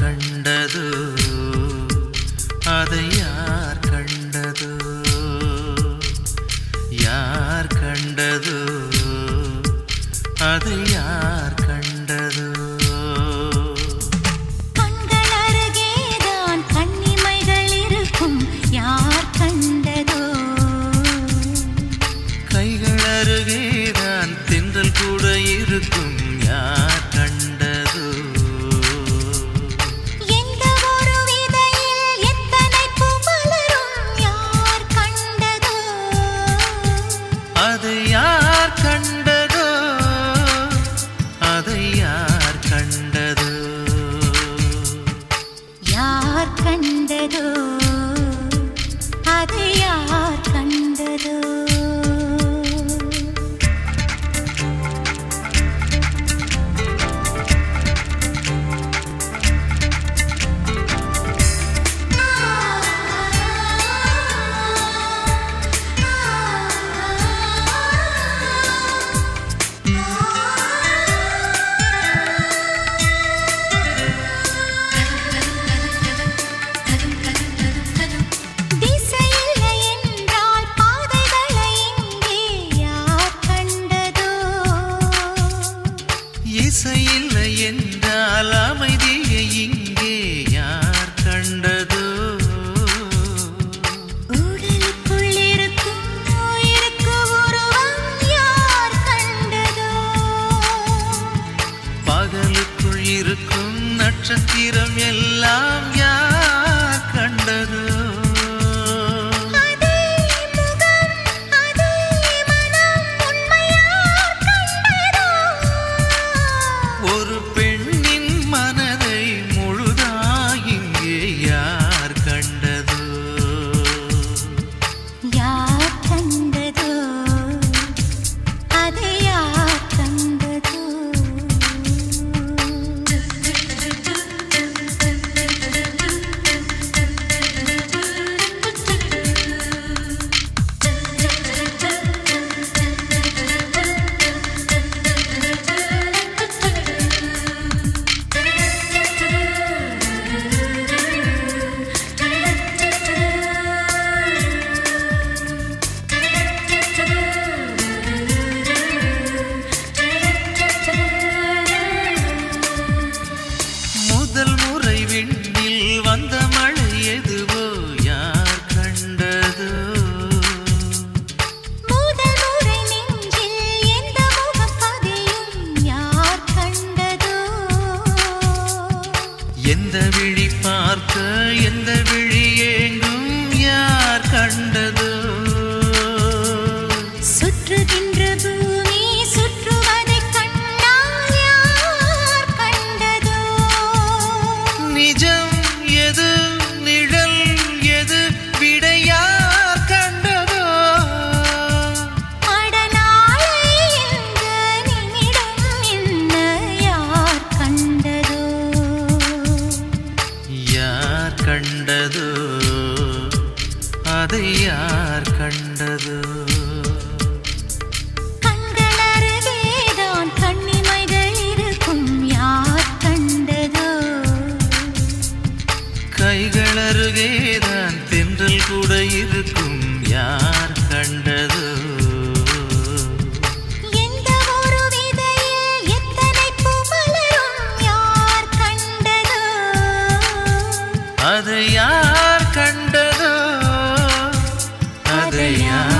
கண்டதோ? அதை யார் கண்டதோ? யார் கண்டதோ? அதை யார் இருக்கும் நட்சத்திரம் எல்லாம் யார் கண்டது? யார் கண்டது? கைகள் அருகேதான் தென்றல் கூட இருக்கும். யார் கண்டது? Yeah.